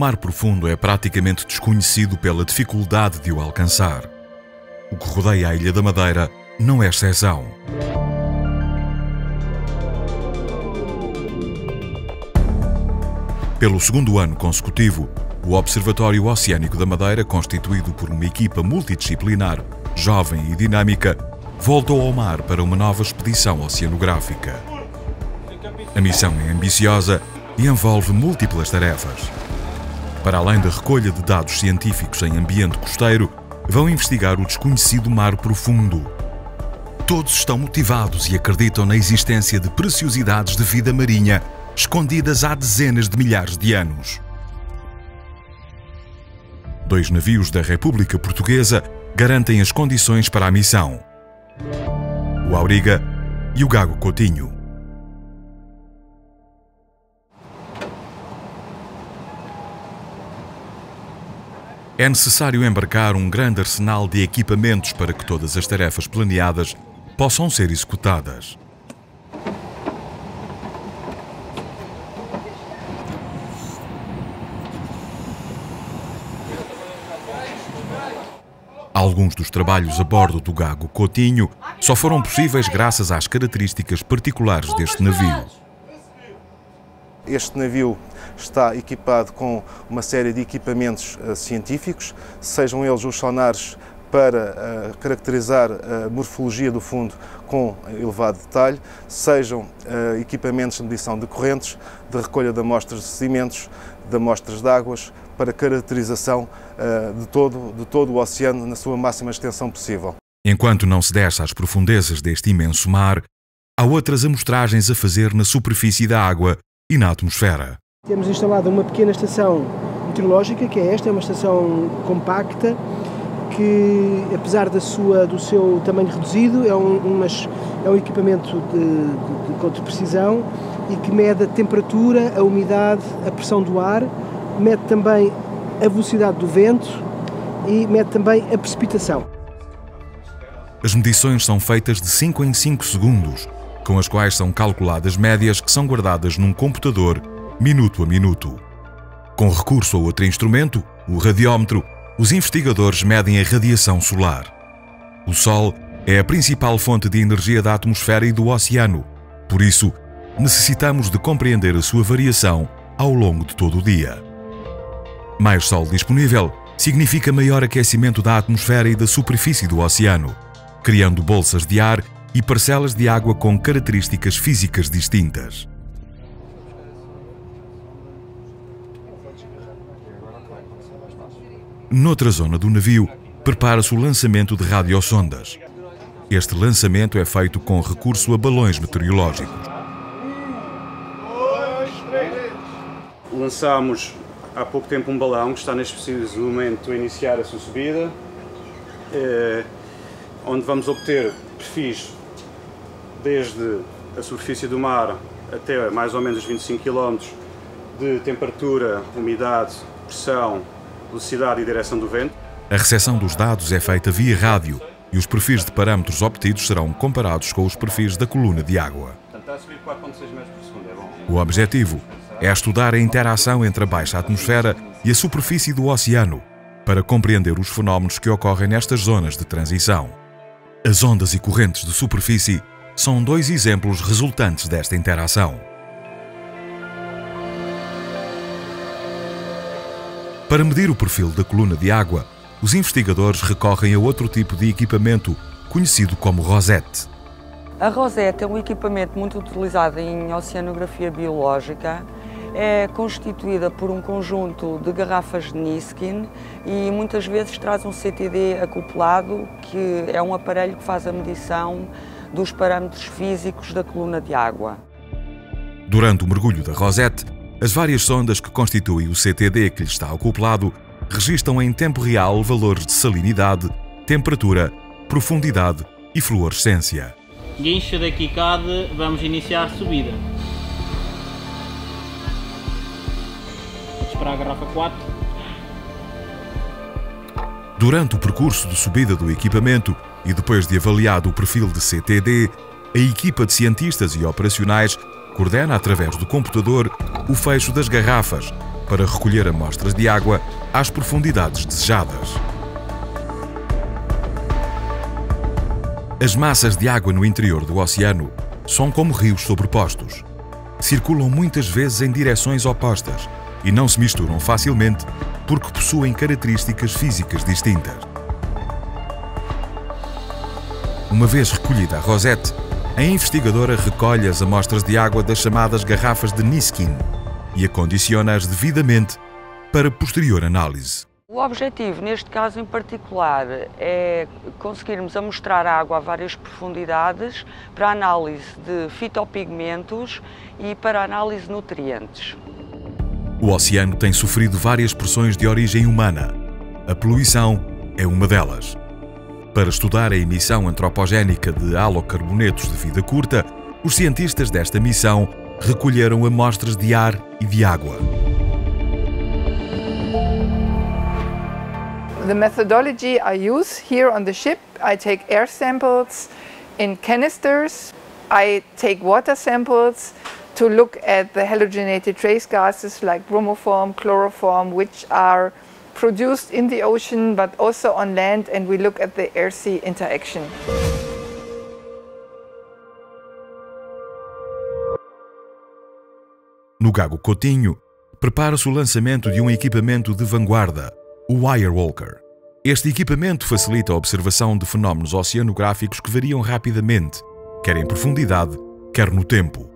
mar profundo é praticamente desconhecido pela dificuldade de o alcançar. O que rodeia a Ilha da Madeira não é exceção. Pelo segundo ano consecutivo, o Observatório Oceânico da Madeira, constituído por uma equipa multidisciplinar, jovem e dinâmica, voltou ao mar para uma nova expedição oceanográfica. A missão é ambiciosa e envolve múltiplas tarefas. Para além da recolha de dados científicos em ambiente costeiro, vão investigar o desconhecido mar profundo. Todos estão motivados e acreditam na existência de preciosidades de vida marinha escondidas há dezenas de milhares de anos. Dois navios da República Portuguesa garantem as condições para a missão: o Auriga e o Gago Coutinho. É necessário embarcar um grande arsenal de equipamentos para que todas as tarefas planeadas possam ser executadas. Alguns dos trabalhos a bordo do Gago Coutinho só foram possíveis graças às características particulares deste navio. Este navio está equipado com uma série de equipamentos uh, científicos, sejam eles os sonares para uh, caracterizar a morfologia do fundo com elevado detalhe, sejam uh, equipamentos de medição de correntes, de recolha de amostras de sedimentos, de amostras de águas, para caracterização uh, de, todo, de todo o oceano na sua máxima extensão possível. Enquanto não se desce às profundezas deste imenso mar, há outras amostragens a fazer na superfície da água e na atmosfera. Temos instalado uma pequena estação meteorológica, que é esta, é uma estação compacta, que apesar da sua, do seu tamanho reduzido, é um, umas, é um equipamento de, de, de, de precisão e que mede a temperatura, a umidade, a pressão do ar mede também a velocidade do vento e mede também a precipitação. As medições são feitas de 5 em 5 segundos, com as quais são calculadas médias que são guardadas num computador minuto a minuto. Com recurso a outro instrumento, o radiómetro, os investigadores medem a radiação solar. O Sol é a principal fonte de energia da atmosfera e do oceano, por isso, necessitamos de compreender a sua variação ao longo de todo o dia. Mais sol disponível significa maior aquecimento da atmosfera e da superfície do oceano, criando bolsas de ar e parcelas de água com características físicas distintas. Noutra zona do navio, prepara-se o lançamento de radiosondas. Este lançamento é feito com recurso a balões meteorológicos. Lançamos há pouco tempo um balão que está neste preciso momento a iniciar a sua subida, eh, onde vamos obter perfis desde a superfície do mar até mais ou menos 25 km de temperatura, umidade, pressão, velocidade e direção do vento. A recepção dos dados é feita via rádio e os perfis de parâmetros obtidos serão comparados com os perfis da coluna de água. Está a subir 4,6 metros por segundo, é. O objetivo é estudar a interação entre a baixa atmosfera e a superfície do oceano, para compreender os fenómenos que ocorrem nestas zonas de transição. As ondas e correntes de superfície são dois exemplos resultantes desta interação. Para medir o perfil da coluna de água, os investigadores recorrem a outro tipo de equipamento, conhecido como rosette. A rosette é um equipamento muito utilizado em oceanografia biológica é constituída por um conjunto de garrafas de Niskin e muitas vezes traz um CTD acoplado, que é um aparelho que faz a medição dos parâmetros físicos da coluna de água. Durante o mergulho da Rosette, as várias sondas que constituem o CTD que lhe está acoplado registram em tempo real valores de salinidade, temperatura, profundidade e fluorescência. Guincha da quicada, vamos iniciar a subida. para a garrafa 4. Durante o percurso de subida do equipamento e depois de avaliado o perfil de CTD, a equipa de cientistas e operacionais coordena através do computador o fecho das garrafas, para recolher amostras de água às profundidades desejadas. As massas de água no interior do oceano são como rios sobrepostos. Circulam muitas vezes em direções opostas e não se misturam facilmente porque possuem características físicas distintas. Uma vez recolhida a rosete, a investigadora recolhe as amostras de água das chamadas garrafas de Niskin e acondiciona-as devidamente para posterior análise. O objetivo, neste caso em particular, é conseguirmos amostrar água a várias profundidades para análise de fitopigmentos e para análise de nutrientes. O oceano tem sofrido várias pressões de origem humana. A poluição é uma delas. Para estudar a emissão antropogénica de halocarbonetos de vida curta, os cientistas desta missão recolheram amostras de ar e de água. The methodology I use here on the ship, I take air samples in canisters, I take water samples to look at the halogenated trace gases like bromoform, chloroform, which are produced in the ocean but also on land, and we look at the air-sea interaction. No Gago Coutinho, prepara-se o lançamento de um equipamento de vanguarda, o Wirewalker. Este equipamento facilita a observação de fenómenos oceanográficos que variam rapidamente, quer em profundidade, quer no tempo.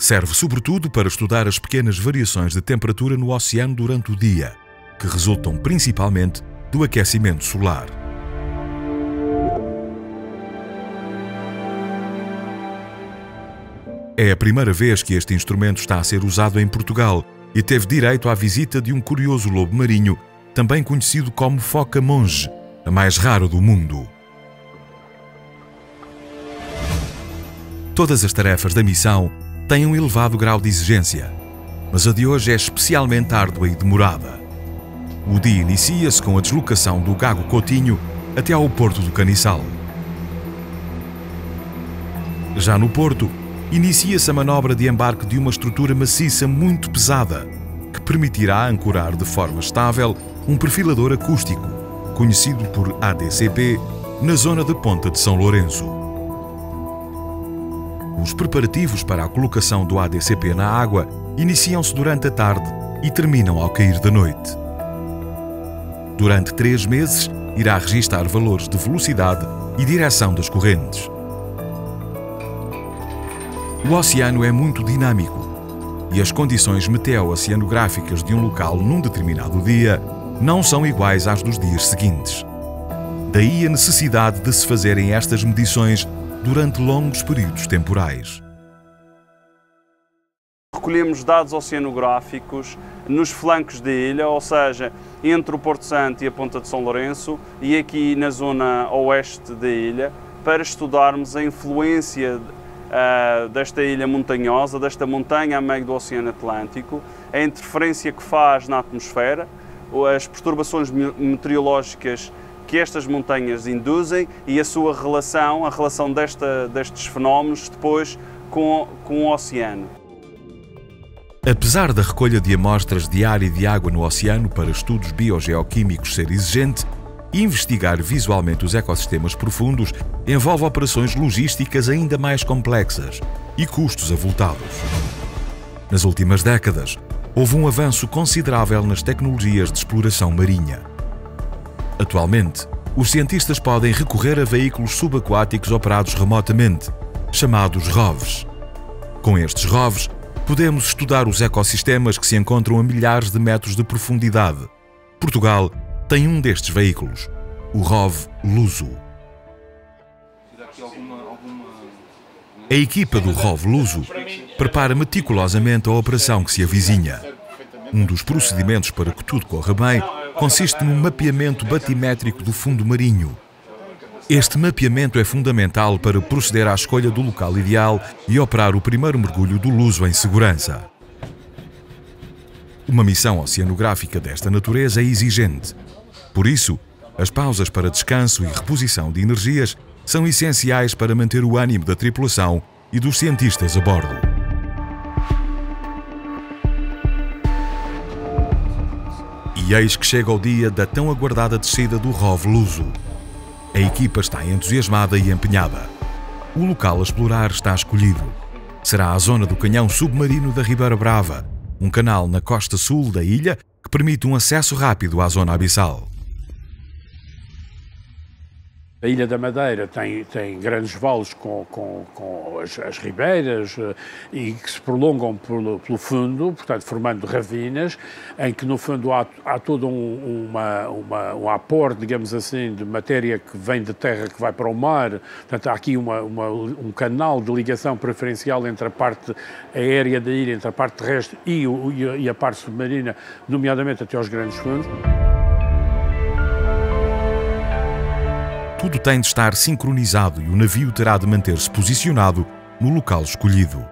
Serve sobretudo para estudar as pequenas variações de temperatura no oceano durante o dia, que resultam principalmente do aquecimento solar. É a primeira vez que este instrumento está a ser usado em Portugal e teve direito à visita de um curioso lobo marinho, também conhecido como foca monge, a mais rara do mundo. Todas as tarefas da missão têm um elevado grau de exigência, mas a de hoje é especialmente árdua e demorada. O dia inicia-se com a deslocação do Gago Coutinho até ao porto do Caniçal. Já no porto, inicia-se a manobra de embarque de uma estrutura maciça muito pesada, que permitirá ancorar de forma estável um perfilador acústico, conhecido por ADCP, na zona da Ponta de São Lourenço. Os preparativos para a colocação do ADCP na água iniciam-se durante a tarde e terminam ao cair da noite. Durante três meses, irá registar valores de velocidade e direção das correntes. O oceano é muito dinâmico e as condições meteo-oceanográficas de um local num determinado dia não são iguais às dos dias seguintes. Daí a necessidade de se fazerem estas medições durante longos períodos temporais. Recolhemos dados oceanográficos nos flancos da ilha, ou seja, entre o Porto Santo e a Ponta de São Lourenço e aqui na zona oeste da ilha, para estudarmos a influência uh, desta ilha montanhosa, desta montanha a meio do Oceano Atlântico, a interferência que faz na atmosfera, as perturbações meteorológicas que estas montanhas induzem e a sua relação, a relação desta, destes fenómenos depois com, com o oceano. Apesar da recolha de amostras de ar e de água no oceano para estudos biogeoquímicos ser exigente, investigar visualmente os ecossistemas profundos envolve operações logísticas ainda mais complexas e custos avultados. Nas últimas décadas, houve um avanço considerável nas tecnologias de exploração marinha. Atualmente, os cientistas podem recorrer a veículos subaquáticos operados remotamente, chamados ROVs. Com estes ROVs, podemos estudar os ecossistemas que se encontram a milhares de metros de profundidade. Portugal tem um destes veículos, o ROV Luso. A equipa do ROV Luso prepara meticulosamente a operação que se avizinha. Um dos procedimentos para que tudo corra bem consiste no mapeamento batimétrico do fundo marinho. Este mapeamento é fundamental para proceder à escolha do local ideal e operar o primeiro mergulho do Luso em segurança. Uma missão oceanográfica desta natureza é exigente. Por isso, as pausas para descanso e reposição de energias são essenciais para manter o ânimo da tripulação e dos cientistas a bordo. E eis que chega o dia da tão aguardada descida do ROV Luso. A equipa está entusiasmada e empenhada. O local a explorar está escolhido. Será a zona do canhão submarino da Ribeira Brava, um canal na costa sul da ilha que permite um acesso rápido à zona abissal. A Ilha da Madeira tem, tem grandes vales com, com, com as, as, ribeiras uh, e que se prolongam pelo, pelo, fundo, portanto, formando ravinas, em que no fundo há, há todo um, uma, uma, um aporte, digamos assim, de matéria que vem de terra que vai para o mar. Portanto, há aqui uma, uma, um canal de ligação preferencial entre a parte aérea da ilha, entre a parte terrestre e, e a parte submarina, nomeadamente até aos grandes fundos. Tudo tem de estar sincronizado e o navio terá de manter-se posicionado no local escolhido.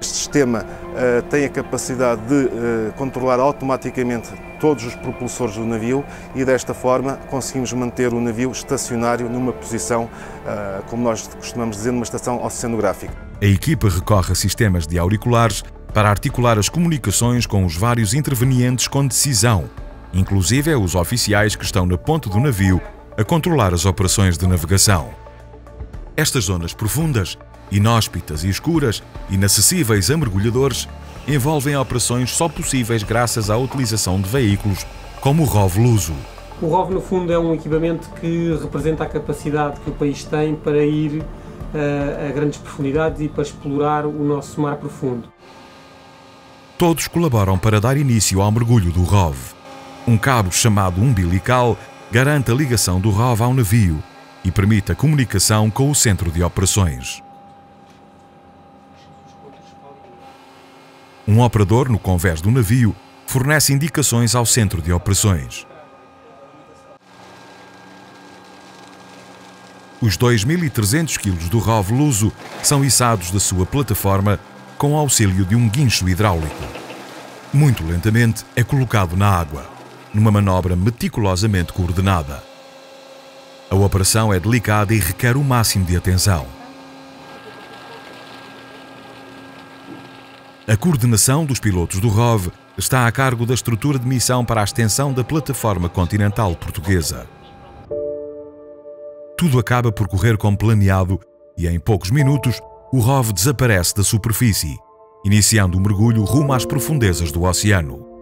Este sistema uh, tem a capacidade de uh, controlar automaticamente todos os propulsores do navio e desta forma conseguimos manter o navio estacionário numa posição, uh, como nós costumamos dizer, numa estação oceanográfica. A equipa recorre a sistemas de auriculares para articular as comunicações com os vários intervenientes com decisão, inclusive os oficiais que estão na ponta do navio a controlar as operações de navegação. Estas zonas profundas, inóspitas e escuras, inacessíveis a mergulhadores, envolvem operações só possíveis graças à utilização de veículos como o ROV Luso. O ROV, no fundo, é um equipamento que representa a capacidade que o país tem para ir uh, a grandes profundidades e para explorar o nosso mar profundo. Todos colaboram para dar início ao mergulho do ROV. Um cabo chamado umbilical garante a ligação do ROV ao navio e permite a comunicação com o centro de operações. Um operador no convés do navio fornece indicações ao centro de operações. Os 2.300 kg do ROV Luso são içados da sua plataforma com auxílio de um guincho hidráulico. Muito lentamente é colocado na água numa manobra meticulosamente coordenada. A operação é delicada e requer o máximo de atenção. A coordenação dos pilotos do ROV está a cargo da estrutura de missão para a extensão da plataforma continental portuguesa. Tudo acaba por correr como planeado e, em poucos minutos, o ROV desaparece da superfície, iniciando o mergulho rumo às profundezas do oceano.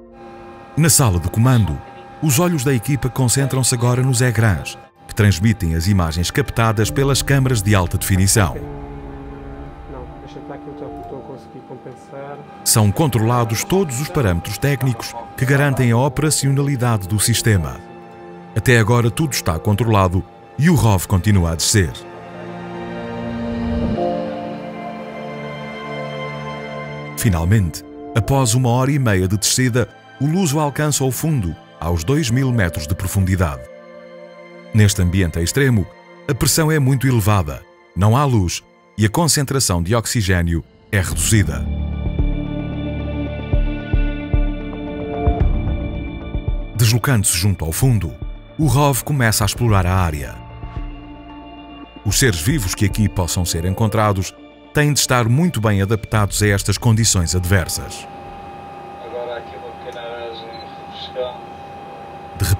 Na sala de comando, os olhos da equipa concentram-se agora nos ecrãs, que transmitem as imagens captadas pelas câmaras de alta definição. São controlados todos os parâmetros técnicos que garantem a operacionalidade do sistema. Até agora tudo está controlado e o ROV continua a descer. Finalmente, após uma hora e meia de descida, o Luso alcança o fundo, aos 2 mil metros de profundidade. Neste ambiente extremo, a pressão é muito elevada, não há luz e a concentração de oxigênio é reduzida. Deslocando-se junto ao fundo, o ROV começa a explorar a área. Os seres vivos que aqui possam ser encontrados têm de estar muito bem adaptados a estas condições adversas.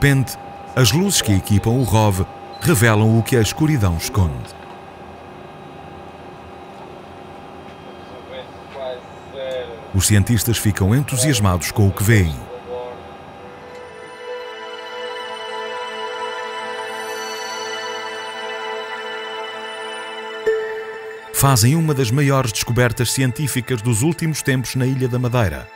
Repente, as luzes que equipam o ROV revelam o que a escuridão esconde. Os cientistas ficam entusiasmados com o que veem. Fazem uma das maiores descobertas científicas dos últimos tempos na Ilha da Madeira.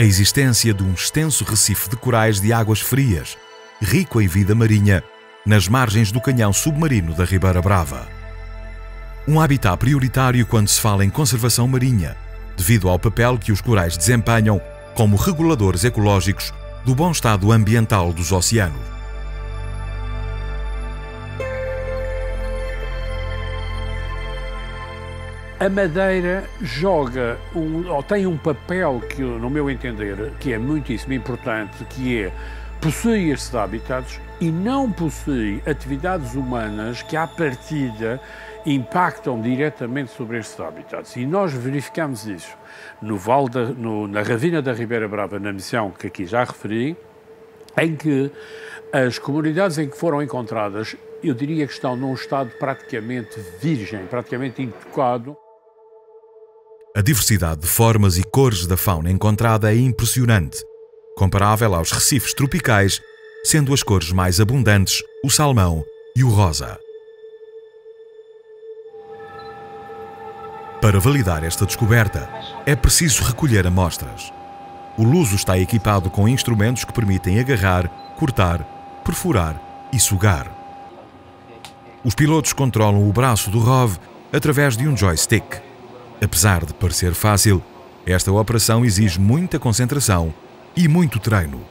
A existência de um extenso recife de corais de águas frias, rico em vida marinha, nas margens do canhão submarino da Ribeira Brava. Um habitat prioritário quando se fala em conservação marinha, devido ao papel que os corais desempenham como reguladores ecológicos do bom estado ambiental dos oceanos. A Madeira joga, um, ou tem um papel que, no meu entender, que é muitíssimo importante, que é possui estes hábitats e não possui atividades humanas que, à partida, impactam diretamente sobre estes habitats. E nós verificamos isso no vale da, no, na ravina da Ribeira Brava, na missão que aqui já referi, em que as comunidades em que foram encontradas, eu diria que estão num estado praticamente virgem, praticamente intocado. A diversidade de formas e cores da fauna encontrada é impressionante, comparável aos recifes tropicais, sendo as cores mais abundantes o salmão e o rosa. Para validar esta descoberta, é preciso recolher amostras. O Luso está equipado com instrumentos que permitem agarrar, cortar, perfurar e sugar. Os pilotos controlam o braço do ROV através de um joystick. Apesar de parecer fácil, esta operação exige muita concentração e muito treino.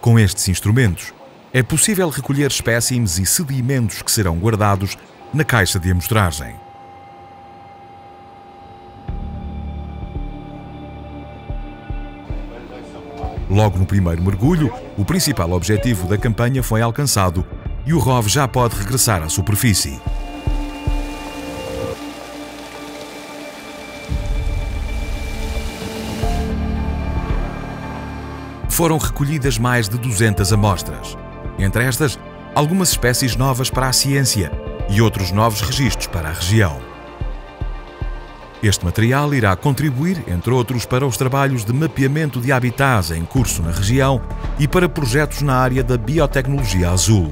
Com estes instrumentos, é possível recolher espécimes e sedimentos que serão guardados na caixa de amostragem. Logo no primeiro mergulho, o principal objetivo da campanha foi alcançado e o ROV já pode regressar à superfície. Foram recolhidas mais de 200 amostras. Entre estas, algumas espécies novas para a ciência e outros novos registros para a região. Este material irá contribuir, entre outros, para os trabalhos de mapeamento de habitats em curso na região e para projetos na área da biotecnologia azul.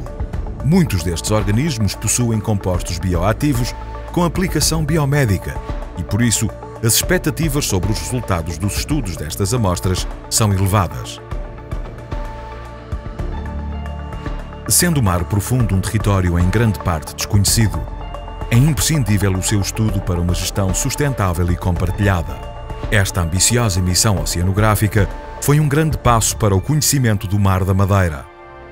Muitos destes organismos possuem compostos bioativos com aplicação biomédica e, por isso, as expectativas sobre os resultados dos estudos destas amostras são elevadas. Sendo o mar profundo um território em grande parte desconhecido, é imprescindível o seu estudo para uma gestão sustentável e compartilhada. Esta ambiciosa missão oceanográfica foi um grande passo para o conhecimento do Mar da Madeira.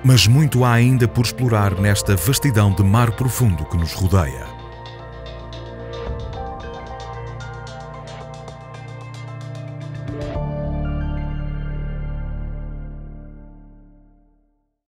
Mas muito há ainda por explorar nesta vastidão de mar profundo que nos rodeia.